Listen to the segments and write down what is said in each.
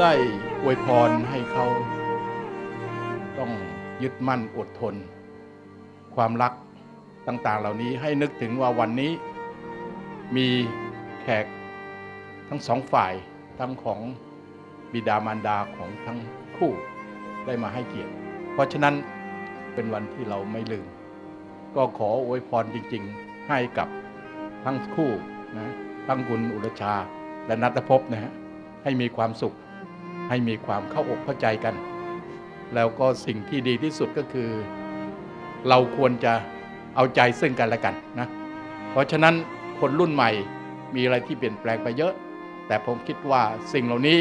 ได้อวยพรให้เขาต้องยึดมั่นอดทน ความรักต่างๆ เหล่านี้ให้นึกถึงว่าวันนี้มีแขกทั้งสองฝ่ายทั้งของบิดามารดาของทั้งคู่ได้มาให้เกียรติ เพราะฉะนั้นเป็นวันที่เราไม่ลืม ก็ขออวยพรจริง ๆ ให้กับทั้งคู่นะทั้งคุณอุรชาและนัทภพนะฮะให้มีความสุข ให้มีความเข้าอกเข้าใจกัน แล้วก็สิ่งที่ดีที่สุดก็คือ เราควรจะเอาใจซึ่งกันและกันนะ เพราะฉะนั้นคนรุ่นใหม่มีอะไรที่เปลี่ยนแปลงไปเยอะ แต่ผมคิดว่าสิ่งเหล่านี้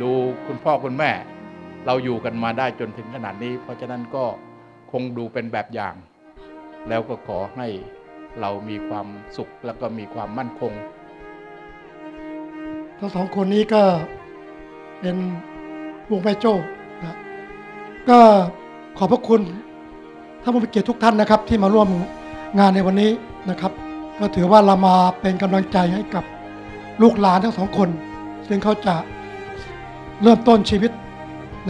ดูคุณพ่อคุณแม่ เราอยู่กันมาได้จนถึงขนาดนี้ เพราะฉะนั้นก็คงดูเป็นแบบอย่าง แล้วก็ขอให้เรามีความสุขแล้วก็มีความมั่นคงทั้งสองคนนี้ก็ เป็นวงแม่โจ้นะก็ขอบพระคุณท่านผู้มีเกียรติทุกท่านนะครับ ที่มาร่วมงานในวันนี้นะครับ ก็ถือว่าเรามาเป็นกำลังใจให้กับลูกหลานทั้งสองคน ซึ่งเขาจะเริ่มต้นชีวิต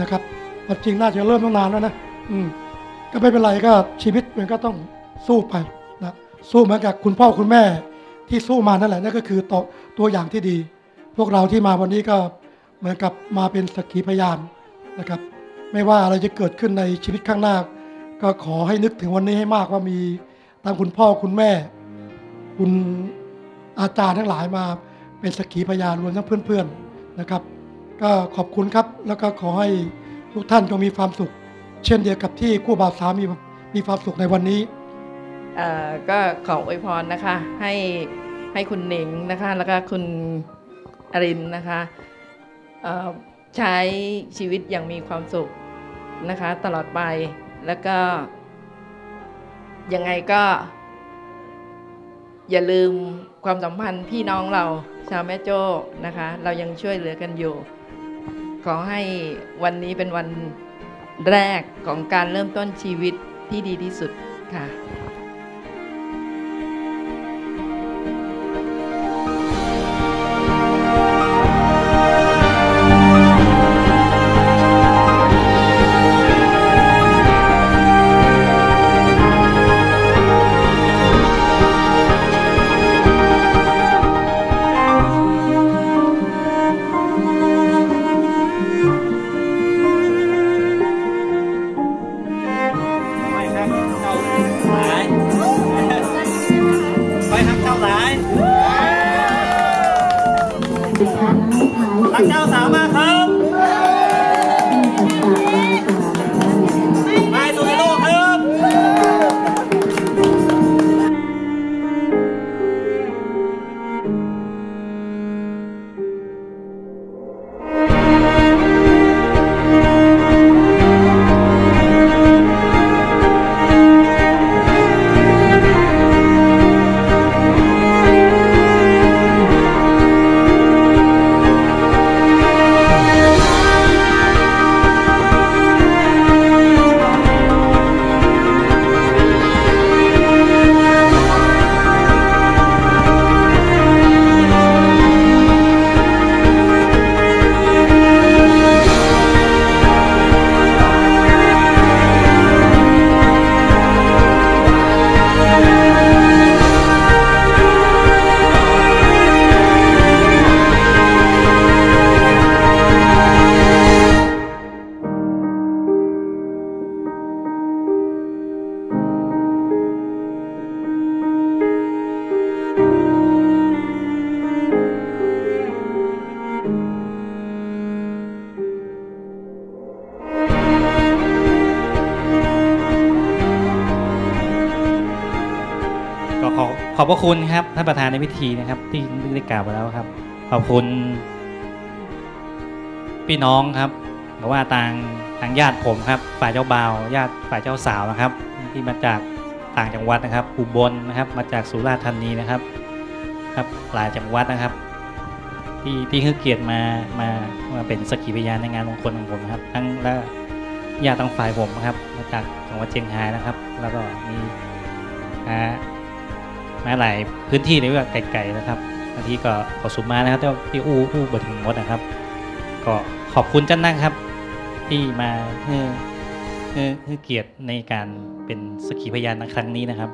นะครับความจริงน่าจะเริ่มตั้งนานแล้วนะอืมก็ไม่เป็นไรก็ชีวิตมันก็ต้องสู้ไปนะสู้เหมือนกับคุณพ่อคุณแม่ที่สู้มานั่นแหละนั่นก็คือตัวตัวอย่างที่ดี พวกเราที่มาวันนี้ก็ เหมือนกับมาเป็นสักขีพยานนะครับ ไม่ว่าอะไรจะเกิดขึ้นในชีวิตข้างหน้า ก็ขอให้นึกถึงวันนี้ให้มากว่ามีทางคุณพ่อคุณแม่ คุณอาจารย์ทั้งหลายมาเป็นสักขีพยานรวมทั้งเพื่อนๆนะครับ ก็ขอบคุณครับแล้วก็ขอให้ทุกท่านจงมีความสุข เช่นเดียวกับที่คู่บ่าวสาวมีมีความสุขในวันนี้ก็ขออวยพรนะคะให้ให้คุณหนิงนะคะ แล้วก็คุณอรินนะคะ ใช้ชีวิตอย่างมีความสุขนะคะ ตลอดไปแล้วก็ ยังไงก็ อย่าลืมความสัมพันธ์พี่น้องเราชาวแม่โจ้นะคะ เรายังช่วยเหลือกันอยู่ ขอให้วันนี้เป็นวันแรกของการเริ่มต้นชีวิตที่ดีที่สุดค่ะ อขอบพระคุณครับท่านประธานในพิธีนะครับ ที่ได้กล่าวไปแล้วครับ ขอบคุณพี่น้องครับหรือว่าทางทางญาติผมครับ ฝ่ายเจ้าบ่าวญาติฝ่ายเจ้าสาวนะครับ ที่มาจากต่างจังหวัดนะครับอุบลนะครับ มาจากสุราษฎร์ธานีนะครับ ครับหลายจังหวัดนะครับ ที่ที่ให้เกียรติมามามาเป็นสักขีพยานในงานมงคลของผมนะครับ ทั้งและญาติทางฝ่ายผมนะครับ มาจากจังหวัดเชียงรายนะครับ แล้วก็มีอ่า มาหลายพื้นที่เลยว่าไกลๆนะครับบางทีก็ขอสุมมานะครับที่ที่อู้อู้เบิดถึงมดนะครับ ก็ขอบคุณจันนักครับ ที่มาให้ให้เกียรติในการเป็นสกีพยานในครั้งนี้นะครับ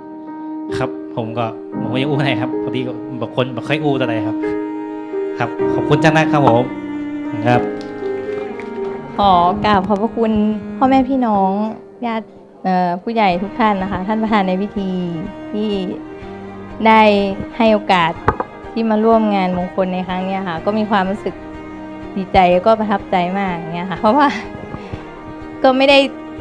ครับผมก็ผมก็ยังอู้อะไหนครับพอดีก็บอกคนบอกค่อยอู้อะไรครับ ครับขอบคุณจันนักครับผมครับขอกราบขอบพระคุณพ่อแม่พี่น้องญาติผู้ใหญ่ทุกท่านนะคะ ท่านประธานในพิธีที่ ได้ให้โอกาสที่มาร่วมงานมงคลในครั้งนี้ค่ะ ก็มีความรู้สึกดีใจแล้วก็ประทับใจมากอย่างเงี้ยค่ะ เพราะว่าก็ไม่ได้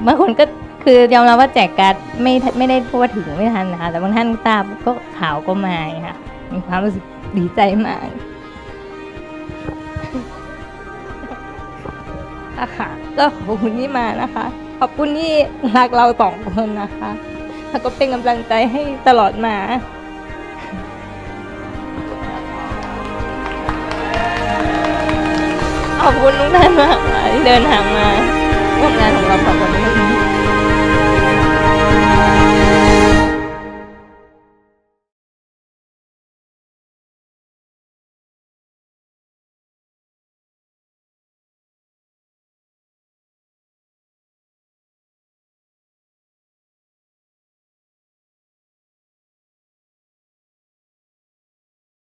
บางคนก็คือยอมรับว่าแจกการ์ดไม่ไม่ได้ทั่วถึงไม่ทันนะคะ แต่บางท่านทราบก็ข่าวก็มาค่ะมีความรู้สึกดีใจมากอะค่ะก็ขอบคุณที่มานะคะ ขอบคุณที่รักเราสองคนนะคะ แล้วก็เป็นกำลังใจให้ตลอดมา ขอบคุณทุกท่านมากที่เดินทางมาร่วมงานของเราขอบคุณทุก